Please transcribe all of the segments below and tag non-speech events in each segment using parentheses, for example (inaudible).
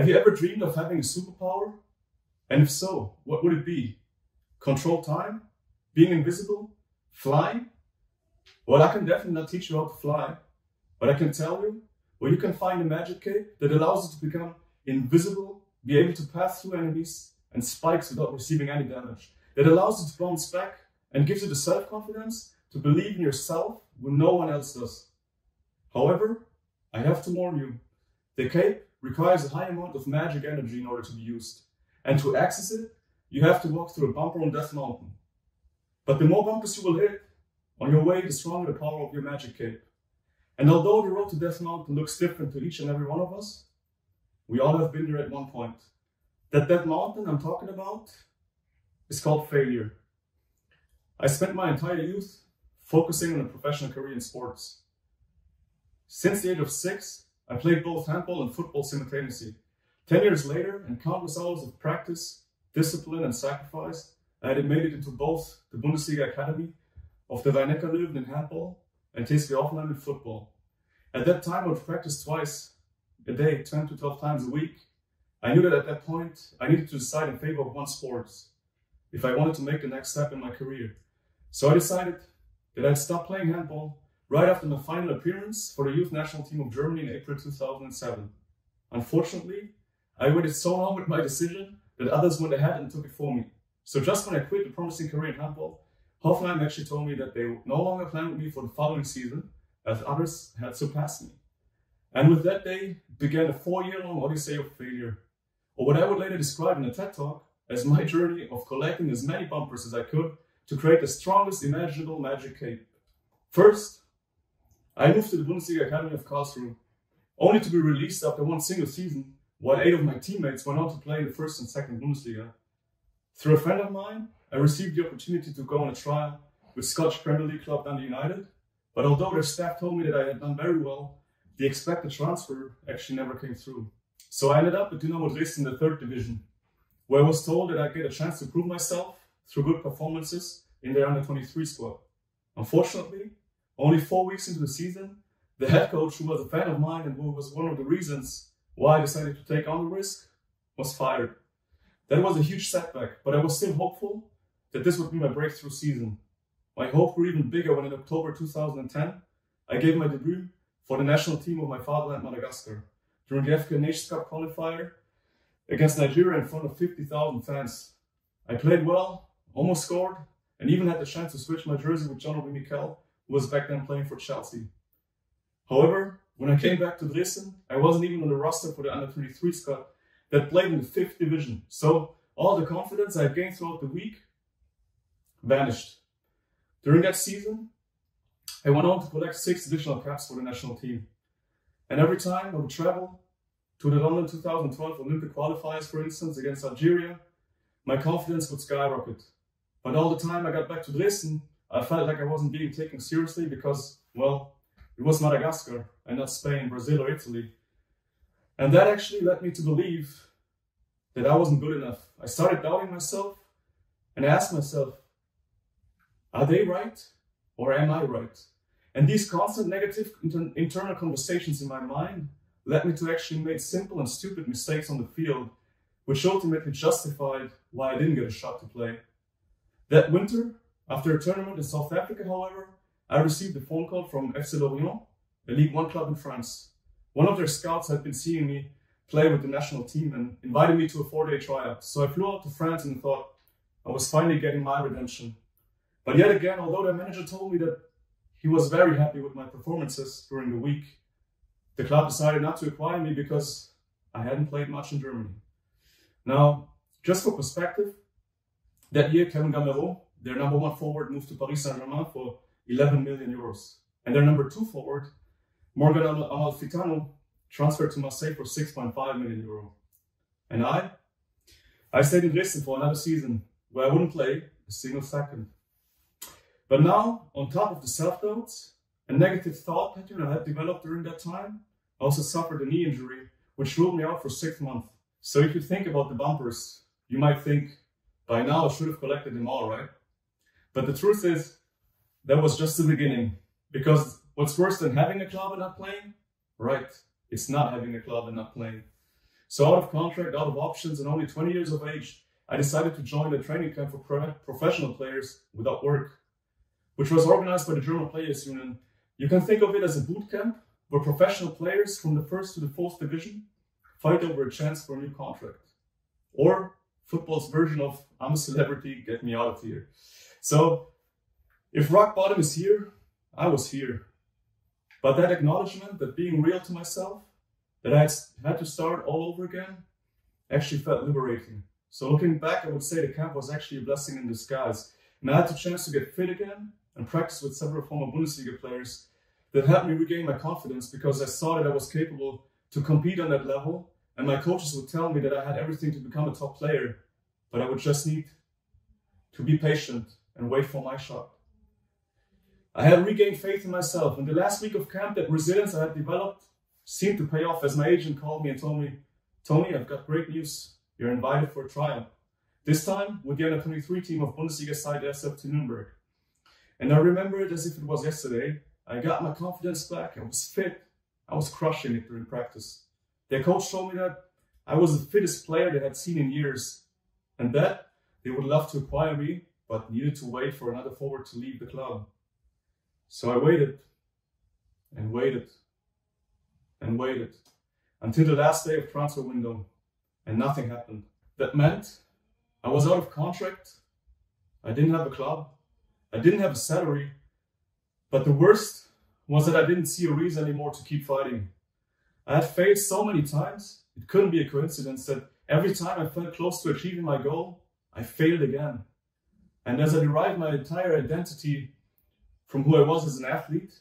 Have you ever dreamed of having a superpower? And if so, what would it be? Control time? Being invisible? Flying? Well, I can definitely not teach you how to fly, but I can tell you where you can find a magic cape that allows you to become invisible, be able to pass through enemies and spikes without receiving any damage, that allows you to bounce back and gives you the self-confidence to believe in yourself when no one else does. However, I have to warn you, the cape requires a high amount of magic energy in order to be used. And to access it, you have to walk through a bumper on Death Mountain. But the more bumpers you will hit on your way, the stronger the power of your magic cape. And although the road to Death Mountain looks different to each and every one of us, we all have been there at one point. That that mountain I'm talking about is called failure. I spent my entire youth focusing on a professional career in sports. Since the age of six, I played both handball and football simultaneously. Ten years later, and countless hours of practice, discipline, and sacrifice, I had made it into both the Bundesliga Academy of the Rhein-Neckar Löwen in handball and TSG Hoffenheim in football. At that time, I would practice twice a day, 10 to 12 times a week. I knew that at that point, I needed to decide in favor of one sport if I wanted to make the next step in my career. So I decided that I'd stop playing handball right after my final appearance for the youth national team of Germany in April 2007. Unfortunately, I waited so long with my decision that others went ahead and took it for me. So just when I quit the promising career in handball, Hoffenheim actually told me that they no longer planned with me for the following season, as others had surpassed me. And with that day began a four-year-long odyssey of failure, or what I would later describe in a TED Talk as my journey of collecting as many bumpers as I could to create the strongest imaginable magic cape. First, I moved to the Bundesliga Academy of Karlsruhe, only to be released after one single season, while eight of my teammates went on to play in the first and second Bundesliga. Through a friend of mine, I received the opportunity to go on a trial with Scottish Premier League club Dundee United, but although their staff told me that I had done very well, the expected transfer actually never came through. So I ended up at Dynamo Dresden in the third division, where I was told that I'd get a chance to prove myself through good performances in their under 23 squad. Unfortunately, only four weeks into the season, the head coach, who was a fan of mine and who was one of the reasons why I decided to take on the risk, was fired. That was a huge setback, but I was still hopeful that this would be my breakthrough season. My hopes were even bigger when in October 2010, I gave my debut for the national team of my fatherland, Madagascar, during the African Nations Cup qualifier against Nigeria in front of 50,000 fans. I played well, almost scored, and even had the chance to switch my jersey with John Obi Mikel, was back then playing for Chelsea. However, when I came back to Dresden, I wasn't even on the roster for the under 23 squad that played in the fifth division. So all the confidence I gained throughout the week vanished. During that season, I went on to collect six additional caps for the national team. And every time I would travel to the London 2012 Olympic qualifiers, for instance, against Algeria, my confidence would skyrocket. But all the time I got back to Dresden, I felt like I wasn't being taken seriously because, well, it was Madagascar and not Spain, Brazil, or Italy. And that actually led me to believe that I wasn't good enough. I started doubting myself and I asked myself, are they right or am I right? And these constant negative inter internal conversations in my mind led me to actually make simple and stupid mistakes on the field, which ultimately justified why I didn't get a shot to play. That winter, after a tournament in South Africa, however, I received a phone call from FC Lorient, a League One club in France. One of their scouts had been seeing me play with the national team and invited me to a four-day tryout. So I flew out to France and thought I was finally getting my redemption. But yet again, although the manager told me that he was very happy with my performances during the week, the club decided not to acquire me because I hadn't played much in Germany. Now, just for perspective, that year Kevin Gameiro, their number one forward, moved to Paris Saint-Germain for 11 million euros. And their number two forward, Morgan Amalfitano, transferred to Marseille for 6.5 million euro. And I? I stayed in Dresden for another season where I wouldn't play a single second. But now, on top of the self-doubts and negative thought pattern I had developed during that time, I also suffered a knee injury, which ruled me out for six months. So if you think about the bumpers, you might think, by now I should have collected them all, right? But the truth is, that was just the beginning. Because what's worse than having a club and not playing? Right, it's not having a club and not playing. So out of contract, out of options, and only 20 years of age, I decided to join a training camp for pro- professional players without work, which was organized by the German Players Union. You can think of it as a boot camp where professional players from the first to the fourth division fight over a chance for a new contract. Or football's version of I'm a celebrity, get me out of here. So if rock bottom is here, I was here. But that acknowledgement, that being real to myself, that I had to start all over again, actually felt liberating. So looking back, I would say the camp was actually a blessing in disguise. And I had the chance to get fit again and practice with several former Bundesliga players that helped me regain my confidence because I saw that I was capable to compete on that level. And my coaches would tell me that I had everything to become a top player, but I would just need to be patient and wait for my shot. I had regained faith in myself. In the last week of camp, that resilience I had developed seemed to pay off as my agent called me and told me, Tony, I've got great news. You're invited for a trial. This time with the under 23 team of Bundesliga side SF to Nuremberg. And I remember it as if it was yesterday. I got my confidence back. I was fit. I was crushing it during practice. Their coach told me that I was the fittest player they had seen in years and that they would love to acquire me, but needed to wait for another forward to leave the club. So I waited and waited and waited until the last day of transfer window and nothing happened. That meant I was out of contract. I didn't have a club. I didn't have a salary. But the worst was that I didn't see a reason anymore to keep fighting. I had failed so many times, it couldn't be a coincidence that every time I felt close to achieving my goal, I failed again. And as I derived my entire identity from who I was as an athlete,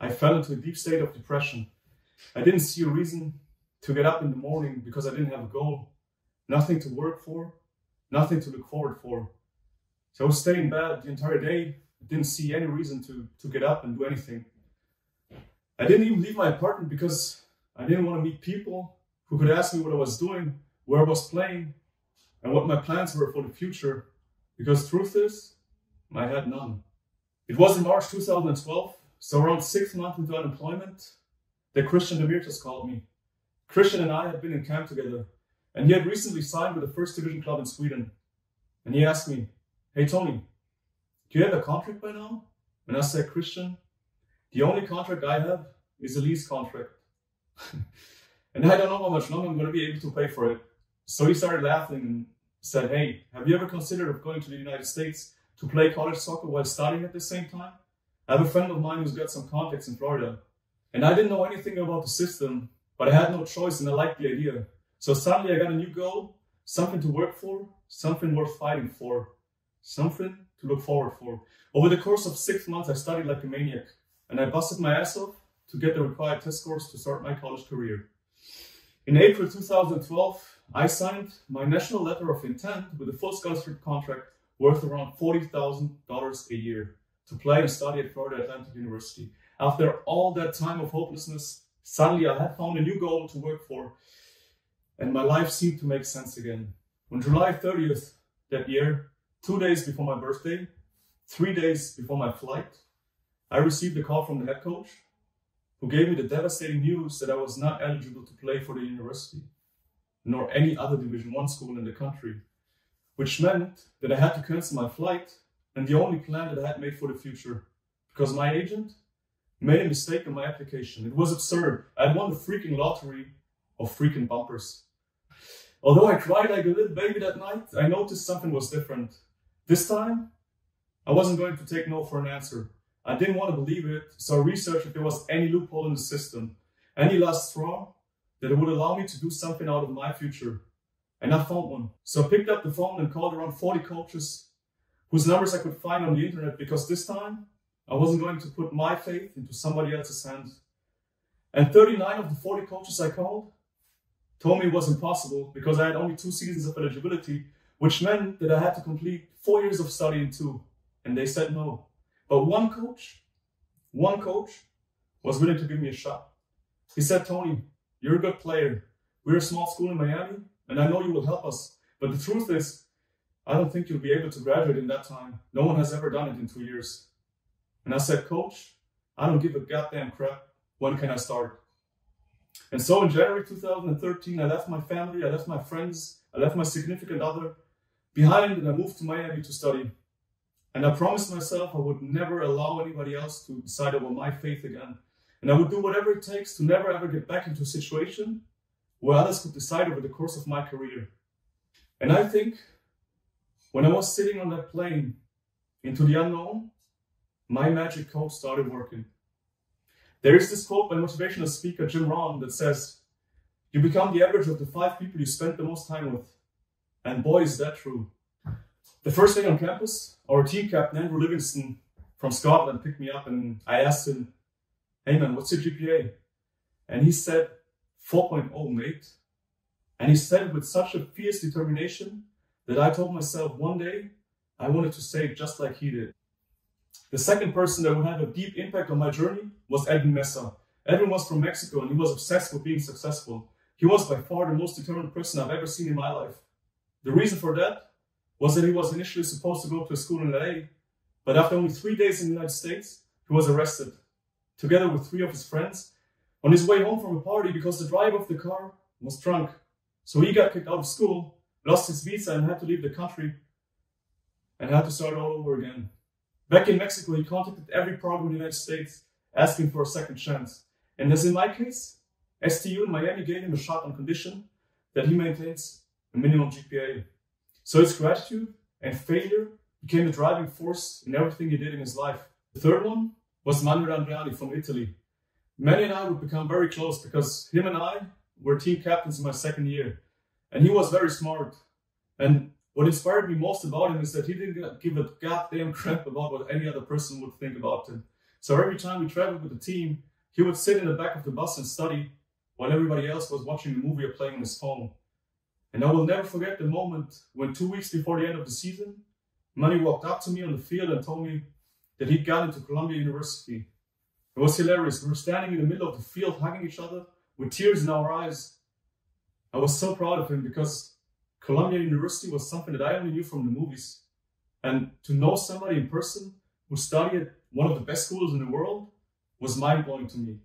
I fell into a deep state of depression. I didn't see a reason to get up in the morning because I didn't have a goal, nothing to work for, nothing to look forward for. So I was staying in bed the entire day. I didn't see any reason to, to get up and do anything. I didn't even leave my apartment because I didn't want to meet people who could ask me what I was doing, where I was playing, and what my plans were for the future. Because truth is, I had none. It was in March 2012, so around six months into unemployment, that Christian Demirtas called me. Christian and I had been in camp together, and he had recently signed with the first division club in Sweden. And he asked me, Hey Tony, do you have a contract by now? And I said, Christian, the only contract I have is a lease contract. (laughs) and I don't know how much longer I'm going to be able to pay for it. So he started laughing said, Hey, have you ever considered of going to the United States to play college soccer while studying at the same time? I have a friend of mine who's got some contacts in Florida. And I didn't know anything about the system, but I had no choice and I liked the idea. So suddenly I got a new goal, something to work for, something worth fighting for, something to look forward for. Over the course of six months, I studied like a maniac and I busted my ass off to get the required test scores to start my college career. In April 2012, I signed my national letter of intent with a full scholarship contract worth around $40,000 a year to play and study at Florida Atlantic University. After all that time of hopelessness, suddenly I had found a new goal to work for, and my life seemed to make sense again. On July 30th that year, two days before my birthday, three days before my flight, I received a call from the head coach who gave me the devastating news that I was not eligible to play for the university, nor any other Division One school in the country, which meant that I had to cancel my flight and the only plan that I had made for the future, because my agent made a mistake in my application. It was absurd. I had won the freaking lottery of freaking bumpers. Although I cried like a little baby that night, I noticed something was different. This time, I wasn't going to take no for an answer. I didn't want to believe it, so I researched if there was any loophole in the system, any last straw that would allow me to do something out of my future. And I found one. So I picked up the phone and called around 40 coaches whose numbers I could find on the internet because this time I wasn't going to put my faith into somebody else's hands. And 39 of the 40 coaches I called told me it was impossible because I had only two seasons of eligibility, which meant that I had to complete four years of study in two. And they said no. But one coach, one coach was willing to give me a shot. He said, Tony, you're a good player. We're a small school in Miami, and I know you will help us. But the truth is, I don't think you'll be able to graduate in that time. No one has ever done it in two years. And I said, Coach, I don't give a goddamn crap. When can I start? And so in January 2013, I left my family, I left my friends, I left my significant other behind, and I moved to Miami to study. And I promised myself I would never allow anybody else to decide over my faith again. And I would do whatever it takes to never ever get back into a situation where others could decide over the course of my career. And I think when I was sitting on that plane into the unknown, my magic code started working. There is this quote by motivational speaker Jim Rohn that says, You become the average of the five people you spend the most time with. And boy, is that true. The first day on campus, our team captain, Andrew Livingston from Scotland, picked me up and I asked him, Hey man, what's your GPA? And he said, 4.0, mate. And he said it with such a fierce determination that I told myself one day I wanted to say just like he did. The second person that would have a deep impact on my journey was Edwin Mesa. Edwin was from Mexico and he was obsessed with being successful. He was by far the most determined person I've ever seen in my life. The reason for that was that he was initially supposed to go to a school in LA, but after only three days in the United States, he was arrested, together with three of his friends, on his way home from a party because the driver of the car was drunk. So he got kicked out of school, lost his visa, and had to leave the country and had to start all over again. Back in Mexico, he contacted every program in the United States asking for a second chance. And as in my case, STU in Miami gave him a shot on condition that he maintains a minimum GPA. So his gratitude and failure became the driving force in everything he did in his life. The third one was Manuel Andreani from Italy. Manny and I would become very close because him and I were team captains in my second year. And he was very smart. And what inspired me most about him is that he didn't give a goddamn crap about what any other person would think about him. So every time we traveled with the team, he would sit in the back of the bus and study while everybody else was watching the movie or playing on his phone. And I will never forget the moment when two weeks before the end of the season, Manny walked up to me on the field and told me that he'd got into Columbia University. It was hilarious. We were standing in the middle of the field hugging each other with tears in our eyes. I was so proud of him because Columbia University was something that I only knew from the movies. And to know somebody in person who studied at one of the best schools in the world was mind blowing to me.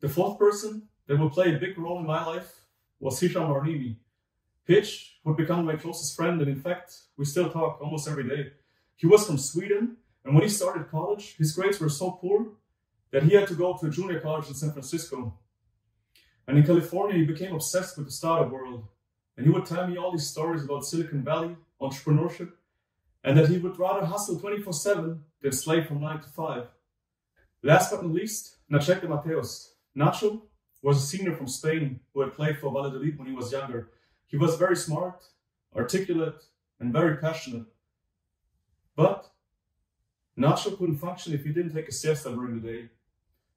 The fourth person that would play a big role in my life was Hisham Arnimi. Hitch would become my closest friend, and in fact, we still talk almost every day. He was from Sweden, and when he started college, his grades were so poor that he had to go to a junior college in San Francisco. And in California, he became obsessed with the startup world. And he would tell me all these stories about Silicon Valley, entrepreneurship, and that he would rather hustle 24 7 than slave from 9 to 5. Last but not least, Nachete Mateos. Nacho was a senior from Spain who had played for Valladolid when he was younger. He was very smart, articulate, and very passionate. But Nacho couldn't function if he didn't take a siesta during the day.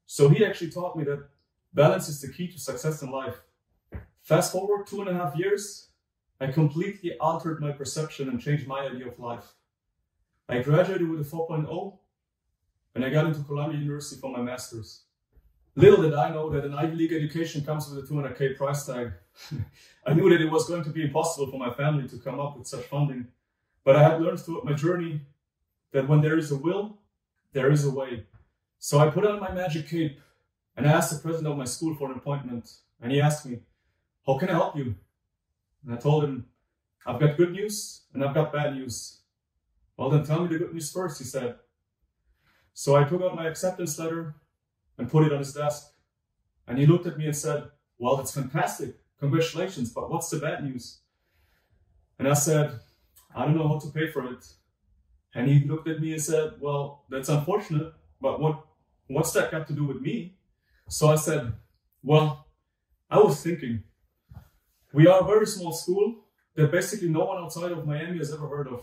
So he actually taught me that balance is the key to success in life. Fast forward two and a half years, I completely altered my perception and changed my idea of life. I graduated with a 4.0 and I got into Columbia University for my master's. Little did I know that an Ivy League education comes with a 200k price tag. (laughs) I knew that it was going to be impossible for my family to come up with such funding, but I had learned throughout my journey that when there is a will, there is a way. So I put on my magic cape and I asked the president of my school for an appointment. And he asked me, How can I help you? And I told him, I've got good news and I've got bad news. Well, then tell me the good news first, he said. So I took out my acceptance letter and put it on his desk. And he looked at me and said, Well, that's fantastic. Congratulations, but what's the bad news? And I said, I don't know how to pay for it. And he looked at me and said, Well, that's unfortunate, but what what's that got to do with me? So I said, Well, I was thinking, we are a very small school that basically no one outside of Miami has ever heard of.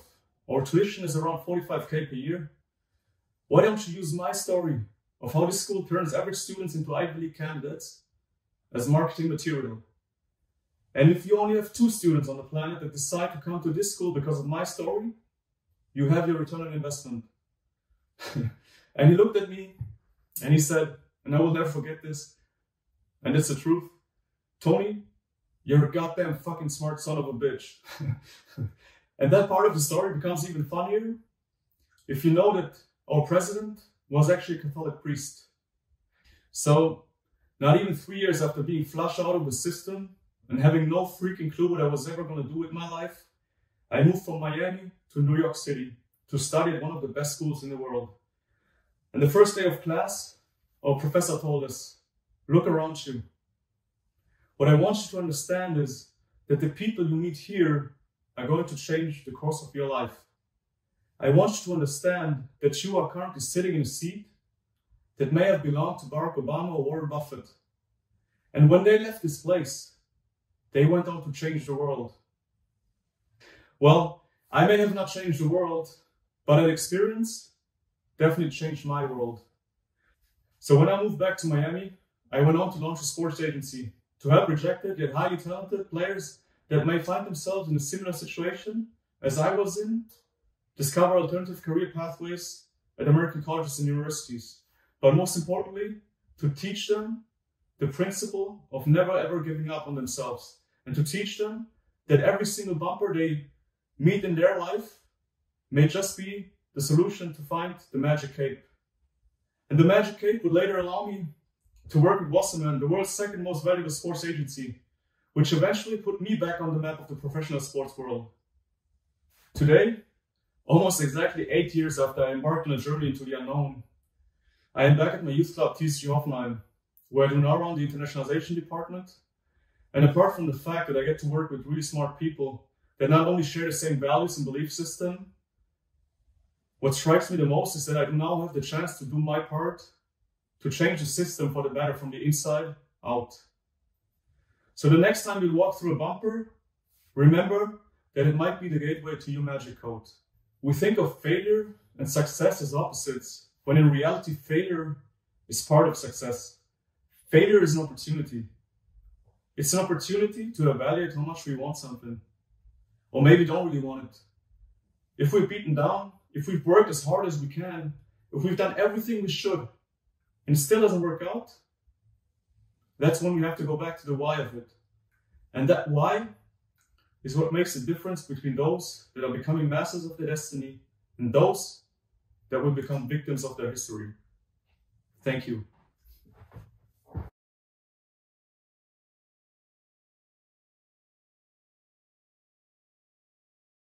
Our tuition is around 45k per year. Why don't you use my story of how this school turns average students into Ivy League candidates as marketing material? And if you only have two students on the planet that decide to come to this school because of my story, you have your return on investment. (laughs) and he looked at me and he said, and I will never forget this, and it's the truth. Tony, you're a goddamn fucking smart son of a bitch. (laughs) and that part of the story becomes even funnier if you know that our president was actually a Catholic priest. So not even three years after being flushed out of the system and having no freaking clue what I was ever going to do with my life, I moved from Miami to New York City to study at one of the best schools in the world. And the first day of class, our professor told us, look around you. What I want you to understand is that the people you meet here are going to change the course of your life. I want you to understand that you are currently sitting in a seat that may have belonged to Barack Obama or Warren Buffett. And when they left this place, they went on to change the world. Well, I may have not changed the world, but that experience definitely changed my world. So when I moved back to Miami, I went on to launch a sports agency to help rejected yet highly talented players that may find themselves in a similar situation as I was in discover alternative career pathways at American colleges and universities, but most importantly, to teach them the principle of never ever giving up on themselves and to teach them that every single bumper they meet in their life may just be the solution to find the magic cape. And the magic cape would later allow me to work with Wasserman, the world's second most valuable sports agency, which eventually put me back on the map of the professional sports world. Today, Almost exactly eight years after I embarked on a journey into the unknown, I am back at my youth club TSG Hoffenheim, where I do now run the internationalization department. And apart from the fact that I get to work with really smart people that not only share the same values and belief system, what strikes me the most is that I do now have the chance to do my part to change the system for the better from the inside out. So the next time you walk through a bumper, remember that it might be the gateway to your magic code. We think of failure and success as opposites, when in reality, failure is part of success. Failure is an opportunity. It's an opportunity to evaluate how much we want something, or maybe don't really want it. If we're beaten down, if we've worked as hard as we can, if we've done everything we should, and it still doesn't work out, that's when we have to go back to the why of it. And that why is what makes the difference between those that are becoming masters of their destiny and those that will become victims of their history. Thank you.